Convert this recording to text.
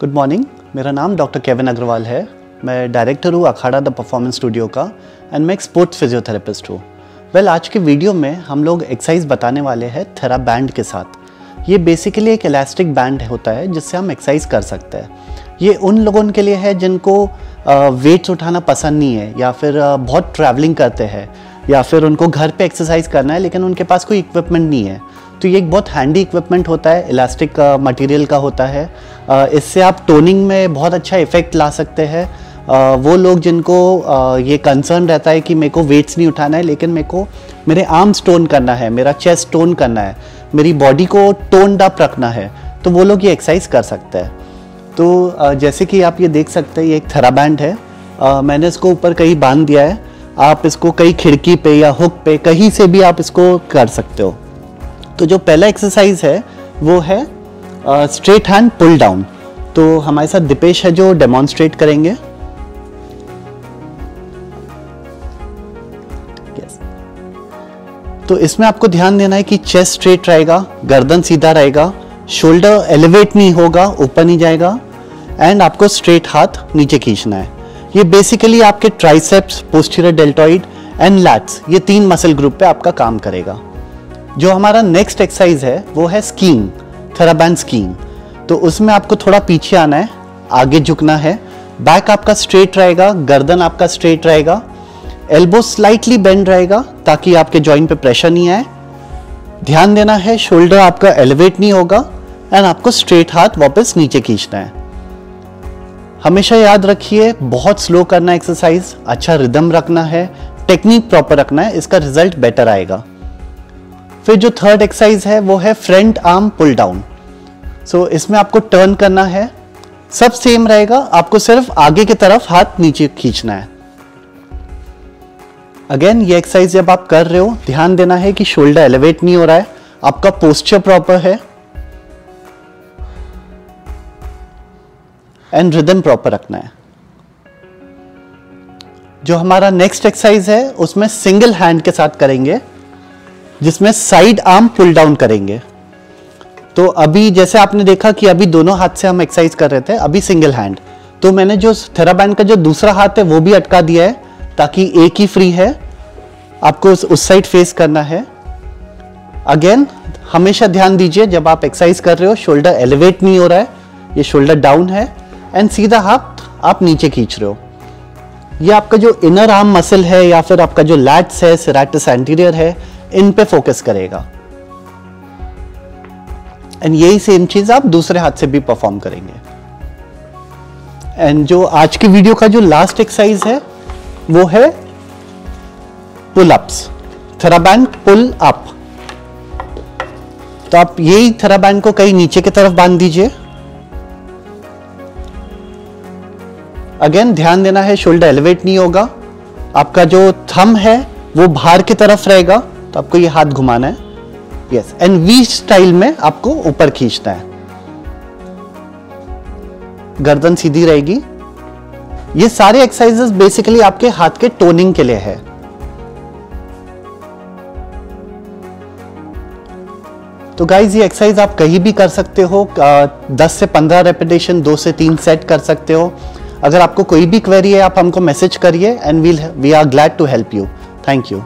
Good morning मेरा नाम doctor Kevin Agarwal है। मैं डायरेक्टर हूँ अखाड़ा द परफॉर्मेंस स्टूडियो का एंड मैं एक स्पोर्ट्स फिजियोथेरेपिस्ट हूँ। वेल आज के वीडियो में हम लोग एक्सरसाइज बताने वाले हैं थेरा बैंड के साथ। ये बेसिकली एक इलास्टिक बैंड होता है जिससे हम एक्सरसाइज कर सकते हैं। ये उन लोगों के लिए है जिनको वेट्स उठाना पसंद नहीं है या फिर बहुत ट्रैवलिंग करते हैं या फिर उनको घर पे एक्सरसाइज करना है लेकिन उनके पास कोई इक्विपमेंट नहीं है। तो ये एक बहुत हैंडी इक्विपमेंट होता है इलास्टिक मटेरियल का होता है। इससे आप टोनिंग में बहुत अच्छा इफ़ेक्ट ला सकते हैं। वो लोग जिनको ये कंसर्न रहता है कि मेरे को वेट्स नहीं उठाना है, लेकिन मेरे को, मेरे आर्म्स टोन करना है, मेरा चेस्ट टोन करना है, मेरी बॉडी को टोन अप रखना है तो वो लोग ये एक्सरसाइज कर सकते हैं। तो जैसे कि आप ये देख सकते हैं, ये एक थेराबैंड है। मैंने इसको ऊपर कहीं बाँध दिया है। आप इसको कहीं खिड़की पे या हुक पे कहीं से भी आप इसको कर सकते हो। तो जो पहला एक्सरसाइज है, वो है स्ट्रेट हैंड पुल डाउन तो हमारे साथ दिपेश है जो डेमोन्स्ट्रेट करेंगे। तो इसमें आपको ध्यान देना है कि चेस्ट स्ट्रेट रहेगा, गर्दन सीधा रहेगा शोल्डर एलिवेट नहीं होगा, ऊपर नहीं जाएगा एंड आपको स्ट्रेट हाथ नीचे खींचना है। ये बेसिकली आपके triceps posterior deltoid and lats ये तीन मसल ग्रुप पे आपका काम करेगा। जो हमारा नेक्स्ट एक्सरसाइज है, वो है स्कीइंग थेराबैंड स्कीइंग तो उसमें आपको थोड़ा पीछे आना है, आगे झुकना है बैक आपका स्ट्रेट रहेगा, गर्दन आपका स्ट्रेट रहेगा एल्बो स्लाइटली बेंड रहेगा, ताकि आपके जॉइंट पे प्रेशर नहीं आए. ध्यान देना है शोल्डर आपका एलिवेट नहीं होगा एंड आपको स्ट्रेट हाथ वापस नीचे खींचना है. हमेशा याद रखिए, बहुत स्लो करना एक्सरसाइज अच्छा रिदम रखना है टेक्निक प्रॉपर रखना है, इसका रिज़ल्ट बेटर आएगा. फिर जो थर्ड एक्सरसाइज है, वो है front arm pull down so इसमें आपको टर्न करना है। सब सेम रहेगा, आपको सिर्फ़ आगे की तरफ़ हाथ नीचे खींचना है। अगेन ये एक्सरसाइज जब आप कर रहे हो, ध्यान देना है कि शोल्डर एलिवेट नहीं हो रहा है। आपका पोस्चर प्रॉपर है। एंड रिदम प्रॉपर रखना है। जो हमारा नेक्स्ट एक्सरसाइज है, उसमें सिंगल हैंड के साथ करेंगे। जिसमें साइड आर्म पुल डाउन करेंगे। तो अभी जैसे आपने देखा कि अभी दोनों हाथ से हम एक्सरसाइज कर रहे थे अभी सिंगल हैंड तो मैंने जो थेराबैंड का जो दूसरा हाथ है वो भी अटका दिया है ताकि एक ही फ्री है। आपको उस, उस साइड फेस करना है। अगेन हमेशा ध्यान दीजिए जब आप एक्सरसाइज कर रहे हो शोल्डर एलिवेट नहीं हो रहा है ये शोल्डर डाउन है एंड सीधा हाथ आप नीचे खींच रहे हो। ये आपका जो इनर आर्म मसल है या फिर आपका जो लैट्स है सिराटस एंटीरियर है इन पे फोकस करेगा। एंड यही सेम चीज़ आप दूसरे हाथ से भी परफॉर्म करेंगे। एंड जो आज की वीडियो का जो लास्ट एक्सरसाइज है, वो है pull ups TheraBand pull up तो आप यही थेराबैंड को कहीं नीचे की तरफ़ बाँध दीजिए। अगेन ध्यान देना है शोल्डर एलिवेट नहीं होगा। आपका जो थम है, वो बाहर की तरफ़ रहेगा। तो आपको ये हाथ घुमाना है। यस एंड वी स्टाइल में आपको ऊपर खींचना है। गर्दन सीधी रहेगी। ये सारे एक्सरसाइजेस बेसिकली आपके हाथ के टोनिंग के लिए है। तो गाइज़ ये एक्सरसाइज आप कहीं भी कर सकते हो दस से पंद्रह रेपिटेशन दो से तीन सेट कर सकते हो। अगर आपको कोई भी क्वेरी है, आप हमको मैसेज करिए and we'll we are glad to help you thank you